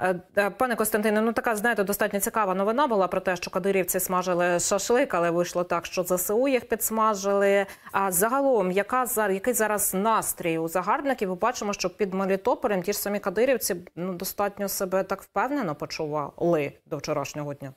Е, Пане Костянтине, ну така знаєте, достатньо цікава новина була про те, що кадирівці смажили шашлик, але вийшло так, що ЗСУ їх підсмажили. А загалом, яка який зараз настрій у загарбників? Ми бачимо, що під Мелітополем ті ж самі кадирівці ну достатньо себе так впевнено почували до вчорашнього дня.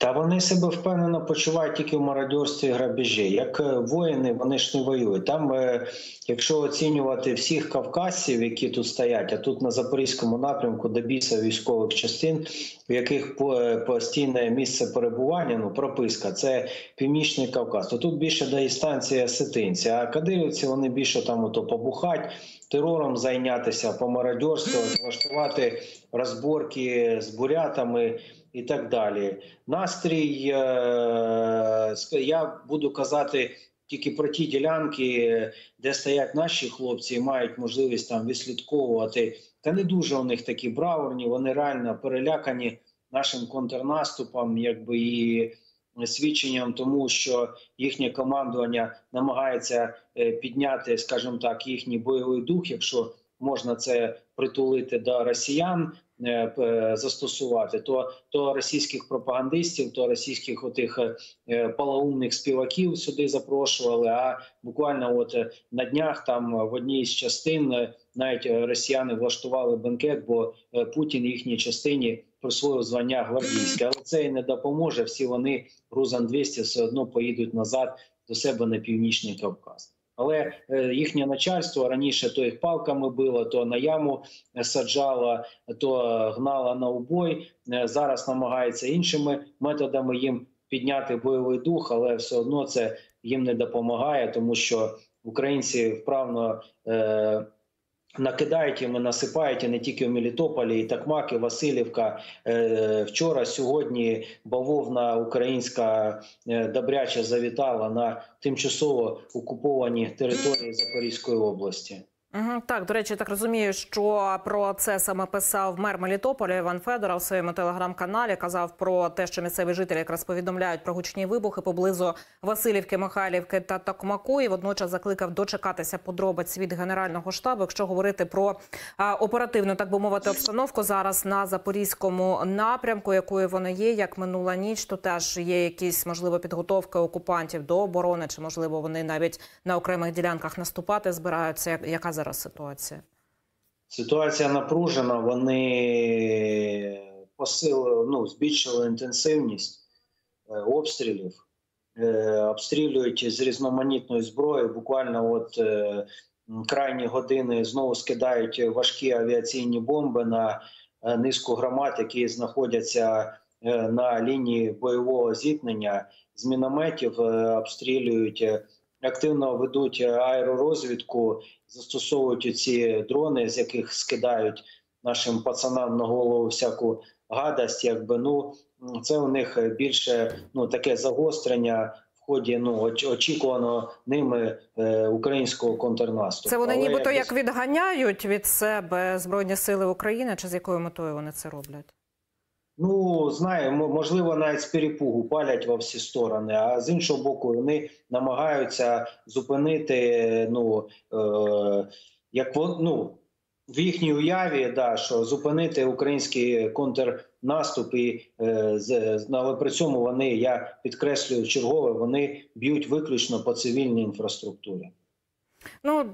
Та вони себе впевнено почувають тільки в мародерстві і грабежі. Як е, воїни, вони ж не воюють. Там, е, якщо оцінювати всіх кавказців, які тут стоять, а тут на запорізькому напрямку до біса військових частин, в яких е, постійне місце перебування, ну прописка, це північний Кавказ. То тут більше дає станція Сетинці, а кадирівці вони більше там ото побухать. Терором зайнятися по мародерству, влаштувати розборки з бурятами і так далі. Настрій е, я буду казати тільки про ті ділянки, де стоять наші хлопці, і мають можливість там відслідковувати. Та не дуже у них такі браворні. Вони реально перелякані нашим контрнаступом, якби і. Свідченням тому, що їхнє командування намагається е, підняти, скажімо так, їхній бойовий дух, якщо можна це притулити до росіян, Е, застосувати то то російських пропагандистів, то російських отих е, полоумних співаків сюди запрошували. А буквально, от е, на днях там в одній з частин навіть росіяни влаштували бенкет, бо Путін їхній частині присвоїв звання гвардійське, але це і не допоможе. Всі вони грузан 200 все одно поїдуть назад до себе на північний Кавказ. Але е, їхнє начальство раніше то їх палками било, то на яму саджало, то гнало на убой. Е, зараз намагається іншими методами їм підняти бойовий дух, але все одно це їм не допомагає, тому що українці вправно. Накидають і насипають і не тільки в Мелітополі, і Такмак, і Васильівка. Е, вчора, сьогодні бавовна українська е, добряча завітала на тимчасово окуповані території Запорізької області. Угу, Так, до речі, так розумію, що про це саме писав мер Мелітополя Іван Федора у своєму телеграм-каналі. Казав про те, що місцеві жителі якраз повідомляють про гучні вибухи поблизу Васильівки, Михайлівки та Токмаку. І водночас закликав дочекатися подробиць від генерального штабу. Якщо говорити про а, оперативну, так би мовити, обстановку зараз на запорізькому напрямку, якою вона є, як минула ніч, то теж є якісь можливо підготовки окупантів до оборони, чи можливо вони навіть на окремих ділянках наступати збираються. Яка зараз ситуація? Ситуація напружена. Вони посилили, ну, збільшили інтенсивність е, обстрілів, е, обстрілюють з різноманітної зброї. Буквально от е, крайні години знову скидають важкі авіаційні бомби на низку громад, які знаходяться на лінії бойового зіткнення. З мінометів обстрілюють активно ведуть аеророзвідку, застосовують ці дрони, з яких скидають нашим пацанам на голову всяку гадость. Якби ну це у них більше ну таке загострення. В ході ну очікувано ними е, українського контрнаступу. Це вони, Але нібито як відганяють від себе збройні сили України, чи з якою метою вони це роблять? Ну знаю, можливо, навіть з перепугу палять во всі сторони. А з іншого боку, вони намагаються зупинити. Ну е, як ну, в їхній уяві, да що зупинити український контрнаступ, і е, з, але при цьому вони я підкреслюю чергове, вони б'ють виключно по цивільній інфраструктурі. Ну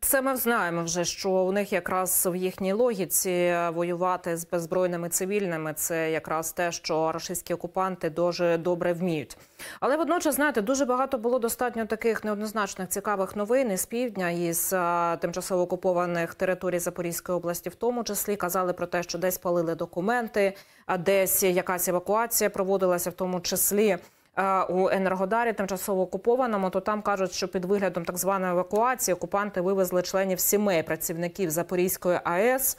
це ми знаємо вже, що у них якраз в їхній логіці воювати з беззбройними цивільними це якраз те, що російські окупанти дуже добре вміють. Але водночас, знаєте, дуже багато було достатньо таких неоднозначних цікавих новин із півдня із тимчасово окупованих територій Запорізької області, в тому числі казали про те, що десь палили документи, а десь якась евакуація проводилася, в тому числі. Е, у Енергодарі тимчасово окупованому, то там кажуть, що під виглядом так званої евакуації окупанти вивезли членів сімей працівників Запорізької АЕС.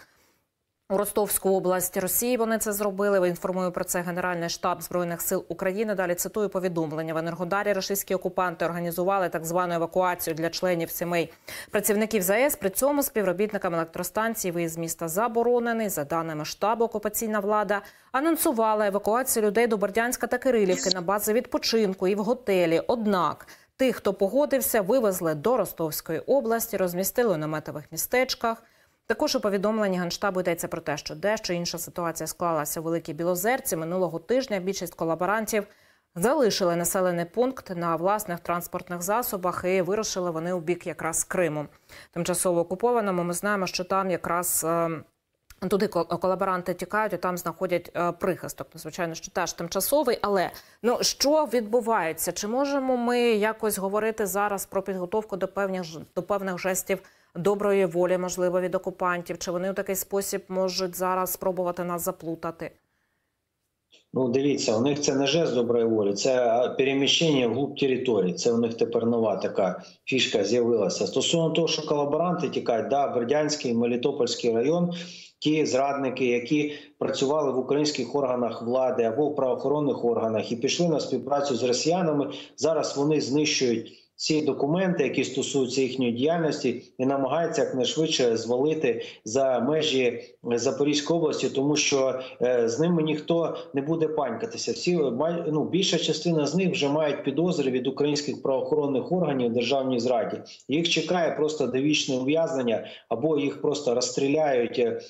У Ростовську область Росії вони це зробили. Інформує про це Генеральний штаб збройних сил України. Далі цитую повідомлення в Енергодарі. Російські окупанти організували так звану евакуацію для членів сімей працівників ЗАЕС. При цьому співробітникам електростанції виїзд міста заборонений. За даними штабу, окупаційна влада анонсувала евакуацію людей до Бордянська та Кирилівки на бази відпочинку і в готелі. Однак тих, хто погодився, вивезли до Ростовської області, розмістили у наметових містечках. Також у повідомленні Генштабу йдеться про те, що дещо інша ситуація склалася у Великій Білозерці. Минулого тижня більшість колаборантів залишили населений пункт на власних транспортних засобах і вирушили вони у бік якраз Криму. Тимчасово окупованому ми знаємо, що там якраз. е, Туди кол- колаборанти тікають і там знаходять е, прихисток. Ну, звичайно, що теж тимчасовий. Але ну що відбувається? Чи можемо ми якось говорити зараз про підготовку до певних до певних жестів доброї волі, можливо, від окупантів? Чи вони у такий спосіб можуть зараз спробувати нас заплутати? Ну, дивіться, у них це не жест доброї волі, це переміщення вглуб території. Це у них тепер нова така фішка з'явилася. Стосовно того, що колаборанти тікають, да, Бердянський, Мелітопольський район, ті зрадники, які працювали в українських органах влади або в правоохоронних органах і пішли на співпрацю з росіянами. Зараз вони знищують. Ці документи, які стосуються їхньої діяльності, і намагаються якнайшвидше звалити за межі Запорізької області, тому що е, з ними ніхто не буде панькатися. Всі май- ну, більша частина з них вже мають підозри від українських правоохоронних органів державній зраді. Їх чекає просто довічне ув'язнення, або їх просто розстріляють е,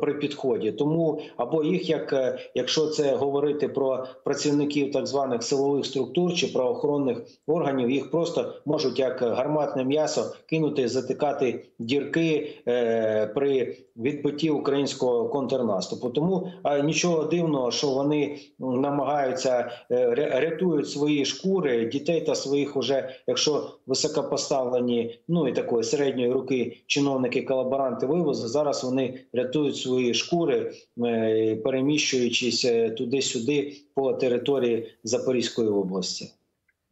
при підході. Тому або їх, як е, якщо це говорити про працівників так званих силових структур чи правоохоронних органів, їх просто можуть як гарматне м'ясо кинути, затикати дірки е, при відбитті українського контрнаступу. Тому а, нічого дивного, що вони намагаються е, рятують свої шкури, дітей та своїх уже, якщо високопоставлені, ну і такої середньої руки чиновники колаборанти вивозили, зараз вони рятують свої шкури, е, переміщуючись е, туди-сюди по території Запорізької області.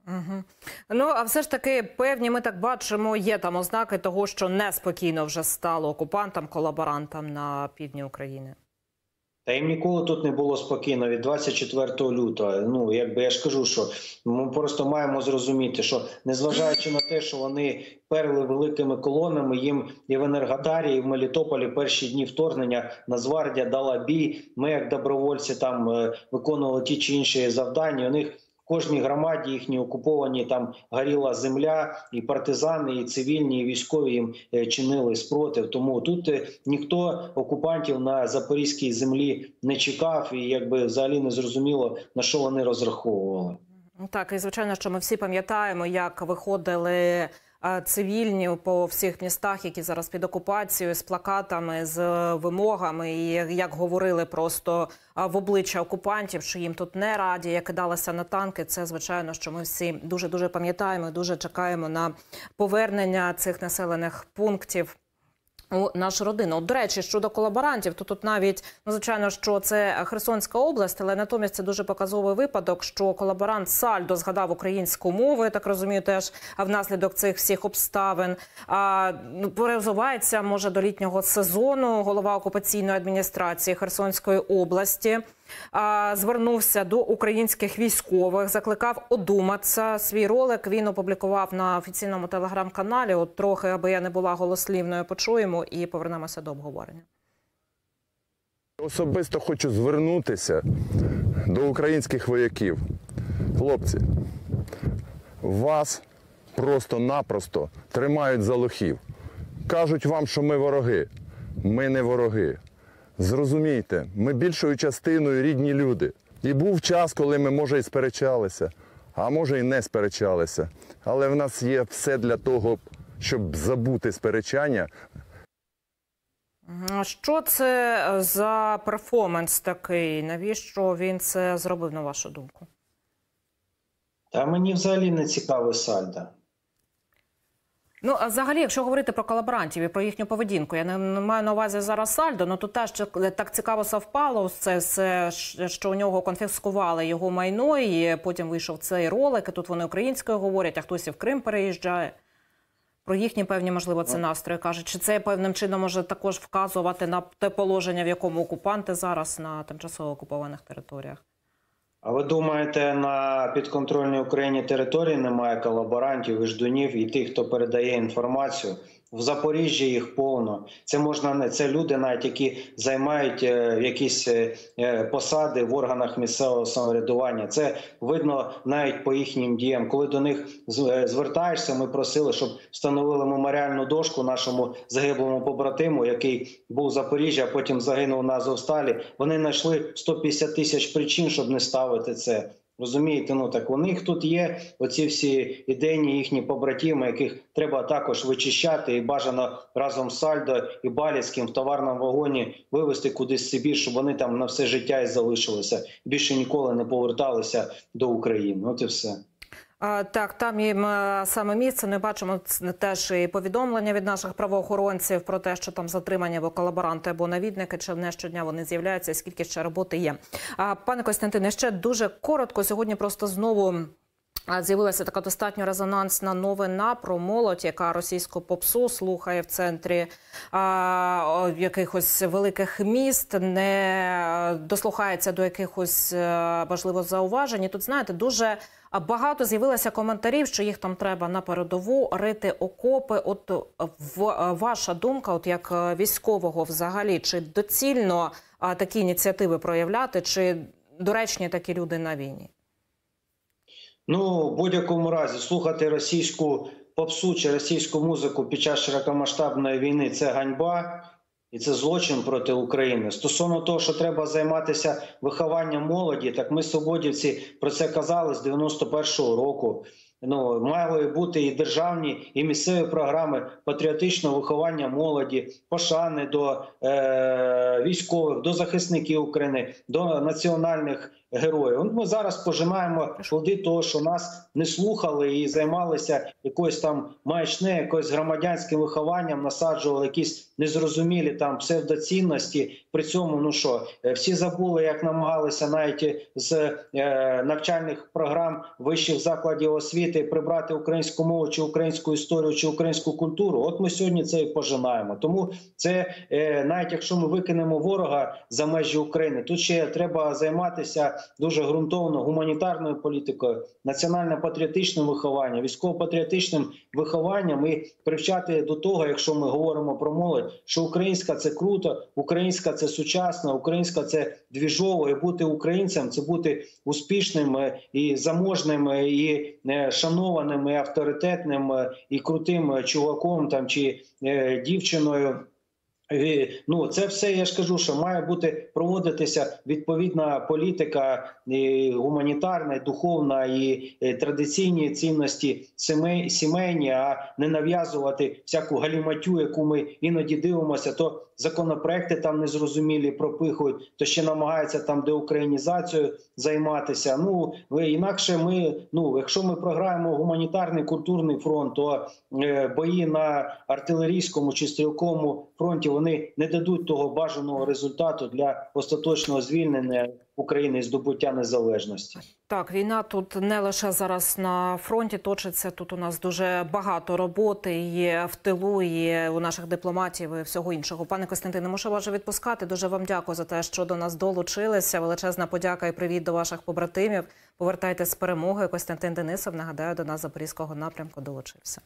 Угу. Ну а все ж таки, певні, ми так бачимо, є там ознаки того, що неспокійно вже стало окупантам, колаборантам на півдні України. Та їм ніколи тут не було спокійно від 24 лютого. Ну якби я ж кажу, що ми просто маємо зрозуміти, що незважаючи на те, що вони перли великими колонами, їм і в Енергодарі, і в Мелітополі перші дні вторгнення Нацгвардія дала бій. Ми, як добровольці, там е, виконували ті чи інші завдання. У них кожній громаді їхні окуповані там горіла земля, і партизани, і цивільні, і військові їм е, чинили спротив. Тому тут е, ніхто окупантів на запорізькій землі не чекав, і якби взагалі не зрозуміло на що вони розраховували. Так, і звичайно, що ми всі пам'ятаємо, як виходили цивільні по всіх містах, які зараз під окупацією, з плакатами, з вимогами, і як говорили просто в обличчя окупантів, що їм тут не раді, як кидалися на танки. Це звичайно, що ми всі дуже дуже пам'ятаємо, дуже чекаємо на повернення цих населених пунктів. У нашу родину. От, до речі, щодо колаборантів, то тут навіть ну звичайно, що це Херсонська область, але натомість це дуже показовий випадок, що колаборант Сальдо згадав українську мову. Я так розумію, теж внаслідок цих всіх обставин. А ну, перезувається може до літнього сезону. Голова окупаційної адміністрації Херсонської області. Звернувся до українських військових, закликав одуматися. Свій ролик він опублікував на офіційному телеграм-каналі. От трохи, аби я не була голослівною, почуємо і повернемося до обговорення. Особисто хочу звернутися до українських вояків. Хлопці, вас просто-напросто тримають за лохів. Кажуть вам, що ми вороги. Ми не вороги. Зрозумійте, ми більшою частиною рідні люди. І був час, коли ми, може, і сперечалися, а може, і не сперечалися. Але в нас є все для того, щоб забути сперечання, Що це е, за перформанс такий? Навіщо він це зробив, на вашу думку? Та мені взагалі не цікавий сальда. Ну, а взагалі, якщо говорити про колаборантів і про їхню поведінку, я не, маю на увазі зараз сальдо, ну то теж так цікаво совпало це, це що у нього конфіскували його майно, і потім вийшов цей ролик. і Тут вони українською говорять, а хтось і в Крим переїжджає. Про їхні певні, можливо, це настрої кажуть. Чи це певним чином може також вказувати на те положення, в якому окупанти зараз на тимчасово окупованих територіях? А ви думаєте, на підконтрольній Україні території немає колаборантів ждунів і тих, хто передає інформацію? В Запоріжжі їх повно. Це можна не це люди, навіть які займають е, якісь е, е, посади в органах місцевого самоврядування. Це видно навіть по їхнім діям. Коли до них звертаєшся, ми просили, щоб встановили меморіальну дошку нашому загиблому побратиму, який був в Запоріжжі, а потім загинув на Азовсталі. Вони знайшли 150 тисяч причин, щоб не ставити це. Розумієте, ну так у них тут є оці всі ідейні їхні побратими, яких треба також вичищати і бажано разом з Сальдо і Баліцьким в товарному вагоні вивезти кудись Сибір, щоб вони там на все життя і залишилися. Більше ніколи не поверталися до України. От і все. Так, там е, саме місце. Ми бачимо теж і повідомлення від наших правоохоронців про те, що там затримані або колаборанти, або навідники, чи не щодня вони з'являються, скільки ще роботи є. А, Пане Костянтине, ще дуже коротко. Сьогодні просто знову. З'явилася така достатньо резонансна новина про молодь, яка російську попсу слухає в центрі а, якихось великих міст, не дослухається до якихось е, можливо зауважень. І тут знаєте, дуже багато з'явилося коментарів, що їх там треба на передову рити окопи. От в е, ваша думка, от як е, військового, взагалі, чи доцільно такі ініціативи проявляти, чи доречні такі люди на війні? Ну, в будь-якому разі, слухати російську попсу чи російську музику під час широкомасштабної війни це ганьба і це злочин проти України. Стосовно того, що треба займатися вихованням молоді, так ми свободівці про це казали з 91-го року. Ну, мали бути і державні, і місцеві програми патріотичного виховання молоді, пошани до е, військових, до захисників України, до національних героїв. Ми зараз пожинаємо плоди того, що нас не слухали і займалися якоюсь там маячне, якоюсь громадянським вихованням, насаджували якісь незрозумілі там псевдоцінності. При цьому, ну що, е, всі забули, як намагалися навіть з е, навчальних програм вищих закладів освіти прибрати українську мову чи українську історію чи українську культуру. От ми сьогодні це і пожинаємо. Тому це е, навіть якщо ми викинемо ворога за межі України, тут ще треба займатися дуже ґрунтовно гуманітарною політикою, національно-патріотичним вихованням, військово-патріотичним вихованням і привчати до того, якщо ми говоримо про молодь, що українська це круто, українська це сучасно, українська це двіжово, і бути українцем це бути успішним е, і заможним, е, і е, шанованим, і авторитетним, і крутим чуваком там чи дівчиною. Е, Ну, це все я ж кажу, що має бути проводитися відповідна політика і гуманітарна, духовна і е, традиційні цінності сімейні, а не нав'язувати всяку галіматю, яку ми іноді дивимося. То законопроекти там незрозумілі пропихують, то ще намагаються там деукраїнізацією займатися. Ну інакше ми, ну якщо ми програємо гуманітарний культурний фронт, то е, бої на артилерійському чи стрілковому фронті вони не дадуть того бажаного результату для остаточного звільнення України і здобуття незалежності. Так, війна тут не лише зараз на фронті точиться. Тут у нас дуже багато роботи є в тилу, і у наших дипломатів і всього іншого. Пане Костянтине, мушу вас відпускати. Дуже вам дякую за те, що до нас долучилися. Величезна подяка і привіт до ваших побратимів. Повертайтесь з перемогою. Костянтин Денисов нагадаю, до нас запорізького напрямку долучився.